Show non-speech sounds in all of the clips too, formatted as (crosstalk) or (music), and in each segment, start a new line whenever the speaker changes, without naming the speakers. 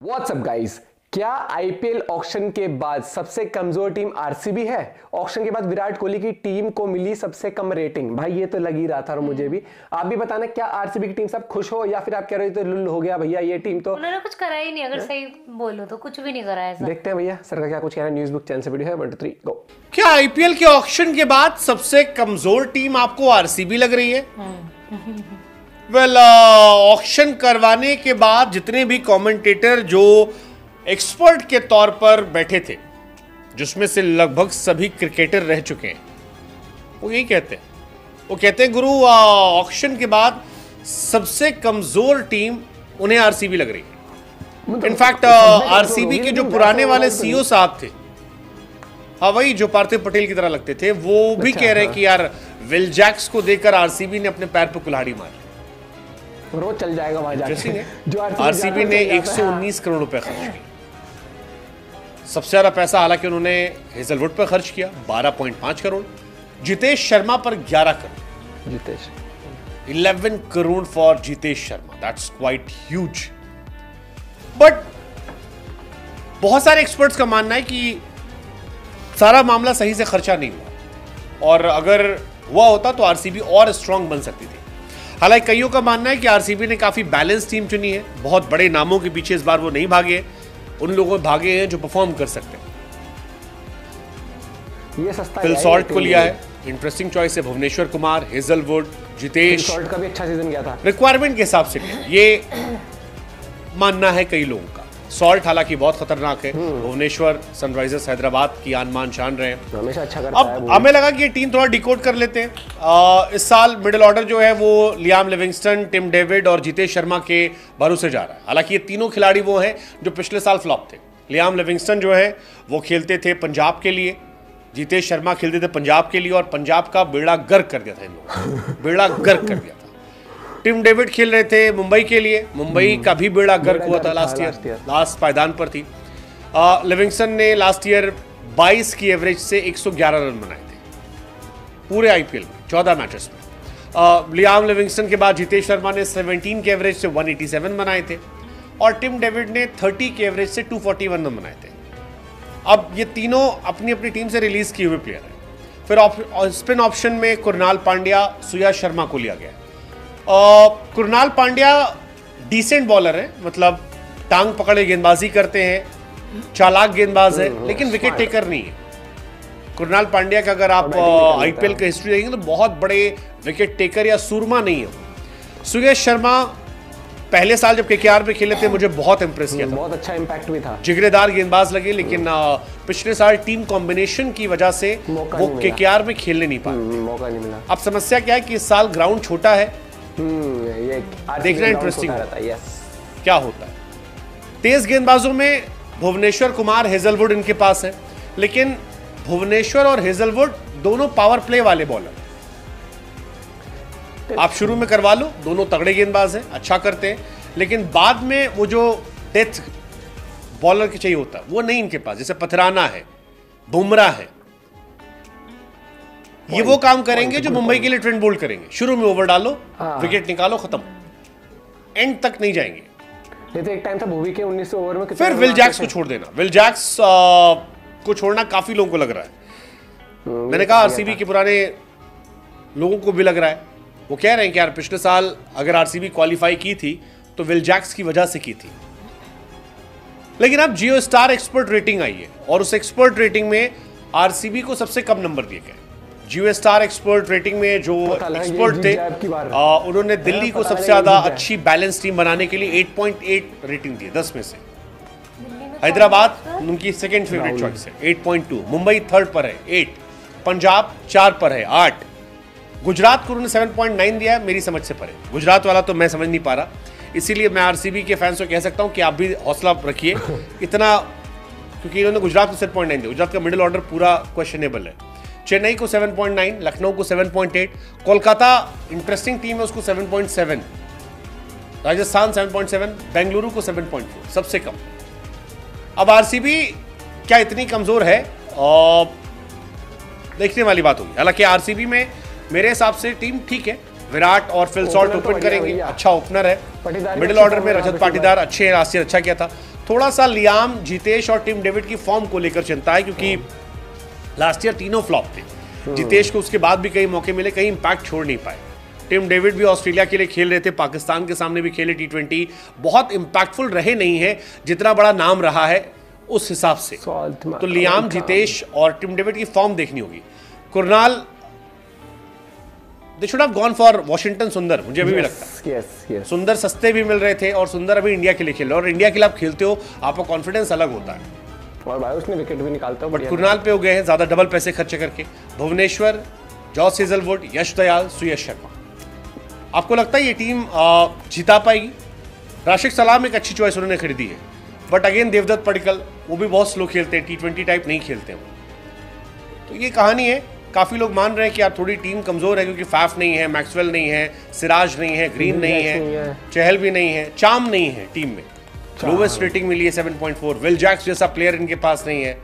WhatsApp guys क्या IPL auction के बाद सबसे कमज़ोर टीम आरसीबी है? ऑक्शन के बाद विराट कोहली की टीम को मिली सबसे कम रेटिंग भाई ये तो लग ही रहा था और मुझे भी। आप भी बताना क्या आरसीबी की टीम सब खुश हो या फिर आप कह रहे हो तो लुल हो गया भैया ये टीम तो
उन्होंने कुछ करा ही नहीं अगर सही बोलो तो। कुछ भी नहीं करा ऐसा।
देखते हैं भैया सर का क्या कुछ कह रहा है न्यूज़ बुक चैनल से वीडियो है वन टू थ्री गो
क्या आईपीएल के ऑक्शन के बाद सबसे कमज़ोर टीम आपको आरसीबी लग रही है। (laughs) वेल ऑक्शन करवाने के बाद जितने भी कमेंटेटर जो एक्सपर्ट के तौर पर बैठे थे जिसमें से लगभग सभी क्रिकेटर रह चुके हैं वो यही कहते हैं। वो कहते हैं गुरु ऑक्शन के बाद सबसे कमज़ोर टीम उन्हें आरसीबी लग रही है. इनफैक्ट आरसीबी के जो पुराने वाले सीईओ साहब थे हाँ वही जो पार्थिव पटेल की तरह लगते थे वो भी
अच्छा,
कह रहे
हैं
कि यार विल जैक्स को देकर आरसीबी ने अपने पैर पर कुल्हाड़ी मारी।
रोज चल जाएगा वहाँ जाके। (laughs) जो
आरसीबी ने
जाता है, हाँ।
119 करोड़ रुपए खर्च किए। सबसे ज़्यादा पैसा हालाँकि उन्होंने हेजलवुड पर खर्च किया 12.5 करोड़। जितेश शर्मा पर 11 crore.
Jitesh.
11 crore for Jitesh Sharma. That's quite huge but बहुत सारे एक्सपर्ट्स का मानना है कि सारा मामला सही से खर्चा नहीं हुआ। और अगर हुआ होता तो आरसीबी और स्ट्रांग बन सकती थी। हालाँकि कईयों का मानना है कि आरसीबी ने काफ़ी बैलेंस टीम चुनी है। बहुत बड़े नामों के पीछे इस बार वो नहीं भागे। उन लोगों भागे हैं जो परफॉर्म कर सकते हैं।
ये सस्ता
फिल सॉल्ट को लिया है। इंटरेस्टिंग चॉइस है भुवनेश्वर कुमार हेजलवुड जितेश
का भी अच्छा सीज़न गया था।
रिक्वायरमेंट के हिसाब से। ये मानना है कई लोगों का। सॉल्ट हालाँकि बहुत खतरनाक है। भुवनेश्वर सनराइजर्स हैदराबाद की आन मान शान रहे हैं।
हमेशा अच्छा करता
अब
वो।
हमें लगा कि ये टीम थोड़ा डिकोड कर लेते हैं। आ, इस साल मिडिल ऑर्डर जो है वो लियाम लिविंगस्टन टिम डेविड और जितेश शर्मा के भरोसे जा रहा है। हालाँकि ये तीनों खिलाड़ी वो हैं जो पिछले साल फ्लॉप थे। लियाम लिविंगस्टन जो है वो खेलते थे पंजाब के लिए। जितेश शर्मा खेलते थे पंजाब के लिए और पंजाब का बेड़ा गर्क कर दिया था इन लोगों ने। बेड़ा गर्क कर दिया था। टिम डेविड खेल रहे थे मुंबई के लिए। मुंबई का भी बेड़ा गर्क हुआ था लास्ट ईयर लास्ट पायदान पर थी। लिविंगस्टन ने लास्ट ईयर 22 की एवरेज से 111 रन बनाए थे। पूरे आईपीएल में 14 मैचेस में। लियाम लिविंगस्टन के बाद जितेश शर्मा ने 17 के एवरेज से 187 बनाए थे और टिम डेविड ने 30 के एवरेज से 241 रन बनाए थे। अब ये तीनों अपनी अपनी टीम से रिलीज़ किए हुए प्लेयर हैं। फिर स्पिन ऑप्शन में कुरनाल पांड्या सुया शर्मा को लिया गया अ, कुरनाल पांड्या डिसेंट बॉलर है मतलब टांग पकड़े गेंदबाजी करते हैं चालाक गेंदबाज है लेकिन विकेट टेकर नहीं है। कुरनाल पांड्या का अगर आप आईपीएल का हिस्ट्री देखेंगे तो बहुत बड़े विकेट टेकर या सूरमा नहीं है वो। सुयश शर्मा पहले साल जब केकेआर में खेले थे मुझे बहुत इंप्रेस किया था।
बहुत अच्छा इम्पैक्ट भी था।
जिगरेदार गेंदबाज लगे लेकिन पिछले साल टीम कॉम्बिनेशन की वजह से वो। केकेआर में खेलने नहीं पाए।
हम्म, मौका नहीं मिला।
अब समस्या क्या है कि इस साल ग्राउंड छोटा है
हम्म, ये
देखना इंटरेस्टिंग
होता है।
क्या होता है? तेज गेंदबाजों में भुवनेश्वर कुमार हेजलवुड इनके पास है लेकिन भुवनेश्वर और हेजलवुड दोनों पावर प्ले वाले बॉलर आप शुरू में करवा लो दोनों तगड़े गेंदबाज हैं अच्छा करते हैं लेकिन बाद में वो जो डेथ बॉलर के चाहिए होता है वो नहीं इनके पास जैसे पथराना है बुमराह है ये वो काम करेंगे जो मुंबई के लिए ट्रेंड बोल्ड करेंगे। शुरू में ओवर डालो
हाँ।
विकेट निकालो खत्म। एंड तक नहीं जाएँगे।
तो एक टाइम था भूवी के 19 ओवर में
फिर विल जैक्स को छोड़ देना। विल जैक्स को छोड़ना काफ़ी लोगों को लग रहा है।
हम्म,
मैंने कहा आरसीबी के पुराने लोगों को भी लग रहा है। वो कह रहे हैं कि यार पिछले साल अगर आरसीबी क्वालिफाई की थी तो विल जैक्स की वजह से की थी। लेकिन अब जियो स्टार एक्सपर्ट रेटिंग आई है और उस एक्सपर्ट रेटिंग में आरसीबी को सबसे कम नंबर दिए गए जियो स्टार एक्सपर्ट रेटिंग में जो एक्सपर्ट थे। आ, उन्होंने दिल्ली को सबसे ज़्यादा अच्छी बैलेंस टीम बनाने के लिए 8.8 रेटिंग दी 10 में से। हैदराबाद उनकी सेकेंड फेवरेट चॉइस है 8.2 मुंबई थर्ड पर है 8 पंजाब चार पर है 8 गुजरात को उन्होंने 7.9 दिया है मेरी समझ से परे। गुजरात वाला तो मैं समझ नहीं पा रहा। इसीलिए मैं आरसीबी के फैंस को कह सकता हूँ कि आप भी हौसला रखिए। (laughs) इतना क्योंकि इन्होंने गुजरात को 7.9 दिया। गुजरात का मिडिल ऑर्डर पूरा क्वेश्चनेबल है। चेन्नई को 7.9 लखनऊ को 7.8 कोलकाता इंटरेस्टिंग टीम है उसको 7.7 राजस्थान 7.7 बेंगलुरु को 7.4 सबसे कम। अब आरसीबी क्या इतनी कमज़ोर है? और देखने वाली बात होगी। हालाँकि आरसीबी में मेरे हिसाब से टीम ठीक है। विराट और फिल सॉल्ट
Opener तो
ओपन करेंगे। अच्छा ओपनर है। मिडिल ऑर्डर में रजत पाटीदार। अच्छे लास्ट ईयर अच्छा किया था। थोड़ा सा लियाम जितेश और टीम डेविड की फॉर्म को लेकर चिंता है क्योंकि लास्ट ईयर तीनों फ्लॉप थे। जितेश को उसके बाद भी कई मौके मिले कहीं इंपैक्ट छोड़ नहीं पाए। टिम डेविड भी ऑस्ट्रेलिया के लिए खेल रहे थे पाकिस्तान के सामने भी खेले टी ट्वेंटी बहुत इंपैक्टफुल रहे नहीं है जितना बड़ा नाम रहा है उस हिसाब से। तो लियाम जितेश और टिम डेविड की फॉर्म देखनी होगी। Krunal they should have gone for Washington Sundar मुझे अभी yes, भी लगता है।
यस यस
सुंदर सस्ते भी मिल रहे थे और सुंदर अभी इंडिया के लिए खेल रहे हैं। और इंडिया के लिए आप खेलते हो आपका कॉन्फिडेंस अलग होता है।
और भाई उसने विकेट भी निकालता
बट कुरनाल पे हो गए हैं ज़्यादा डबल पैसे खर्चे करके। Bhuvneshwar Josh Hazlewood Yash Dayal Suyash Sharma. आपको लगता है ये टीम जीता पाएगी? राशिक सलाम एक अच्छी चॉइस उन्होंने खरीदी है। बट अगेन देवदत्त पडिकल वो भी बहुत स्लो खेलते हैं टी ट्वेंटी टाइप नहीं खेलते वो। तो ये कहानी है काफ़ी लोग मान रहे हैं कि यार थोड़ी टीम कमज़ोर है क्योंकि फैफ नहीं है मैक्सवेल नहीं है सिराज नहीं है ग्रीन नहीं है
है।
चहल भी नहीं है चाम नहीं है टीम में। लोवेस्ट रेटिंग मिली है 7.4 विल जैक्स जैसा प्लेयर इनके पास नहीं है।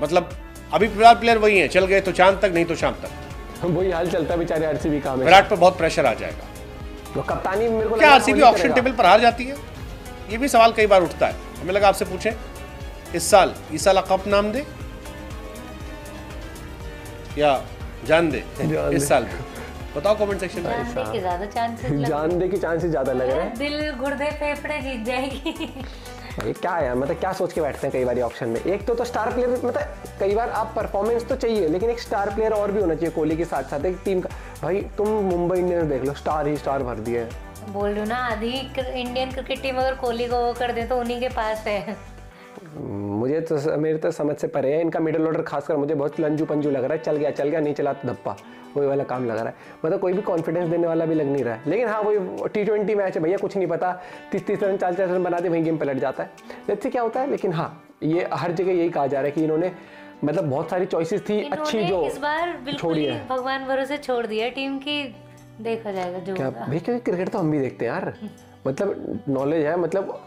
मतलब अभी फ़िलहाल प्लेयर वही है। चल गए तो चाँद तक नहीं तो शाम तक। (laughs)
वही हाल चलता है बेचारे आरसीबी का
विराट पर बहुत प्रेशर आ जाएगा।
वो कप्तानी मेरे को
क्या आरसीबी ऑप्शन टेबल पर हार जाती है? ये भी सवाल कई बार उठता है। हमें लगा आपसे पूछें। इस साल इस साल कप नाम दे? या जान दे?
जान
इस। साल। बताओ कमेंट सेक्शन में।
जानने के ज़्यादा चांसेस
जान दे के चांसेस ज़्यादा लग रहे हैं।
दिल गुर्दे फेफड़े जीत जाएगी।
भाई क्या है मतलब क्या सोच के बैठते हैं कई बार ऑप्शन में? एक तो तो स्टार प्लेयर मतलब कई बार आप परफॉर्मेंस तो चाहिए लेकिन एक स्टार प्लेयर और भी होना चाहिए कोहली के साथ साथ एक टीम का। भाई तुम मुंबई इंडियंस देख लो स्टार ही स्टार भर दिए
बोल रही हूँ ना आधी इंडियन क्रिकेट टीम अगर कोहली को वो कर दे तो उन्हीं के पास है।
मुझे तो मेरे तो समझ से परे है। इनका मिडिल ऑर्डर खासकर मुझे बहुत लंजू पंजू लग रहा है। चल गया चल गया नहीं चला तो धप्पा। वही वाला काम लग रहा है। मतलब कोई भी कॉन्फिडेंस देने वाला भी लग नहीं रहा है। लेकिन हाँ वही टी ट्वेंटी मैच है। भैया कुछ नहीं पता। तीस तीस रन चालीस रन बना दे वहीं गेम पलट जाता है। लेट्स से क्या होता है। लेकिन हाँ ये हर जगह यही कहा जा रहा है कि इन्होंने मतलब बहुत सारी चॉइसेस थी। अच्छी जो
इस बार
छोड़ी
है। भगवान भरोसे छोड़ दिया। टीम की देखा जाएगा जो
क्या भाई क्योंकि क्रिकेट तो हम भी देखते हैं यार। मतलब नॉलेज है मतलब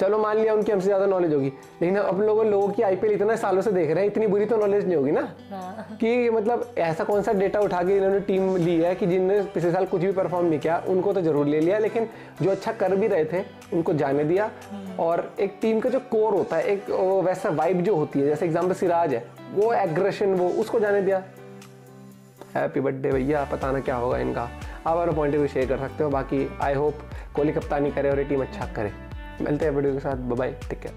चलो मान लिया उनकी हमसे ज़्यादा नॉलेज होगी। लेकिन अब लोगों लोगों की आईपीएल इतना सालों से देख रहे हैं इतनी बुरी तो नॉलेज नहीं होगी ना?
हाँ।
कि मतलब ऐसा कौन सा डेटा उठा के इन्होंने टीम ली है कि जिनने पिछले साल कुछ भी परफॉर्म नहीं किया उनको तो ज़रूर ले लिया लेकिन जो अच्छा कर भी रहे थे उनको जाने दिया। और एक टीम का जो कोर होता है एक वैसा वाइब जो होती है जैसे एग्ज़ाम्पल सिराज है वो एग्रेशन वो उसको जाने दिया। हैप्पी बर्थडे भैया पता ना क्या होगा इनका। आप अपना पॉइंट ऑफ़ व्यू शेयर कर सकते हो बाकी आई होप कोहली कप्तानी करे और ये टीम अच्छा करे। मिलते हैं वीडियो के साथ। Bye take care